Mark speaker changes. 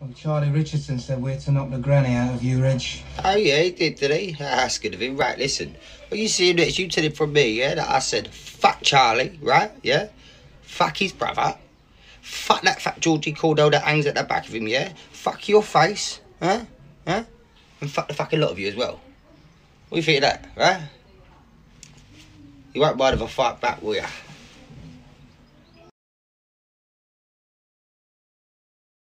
Speaker 1: Well, Charlie Richardson said we're to knock the granny out of you, Reg.
Speaker 2: Oh, yeah, he did, did he? That's good of him. Right, listen. what you see, next, you tell it from me, yeah, that I said, fuck Charlie, right? Yeah? Fuck his brother. Fuck that fat Georgie Cornell that hangs at the back of him, yeah? Fuck your face, huh? Huh? And fuck the fucking lot of you as well. What do you think of that, right? You won't mind if I fight back, will ya?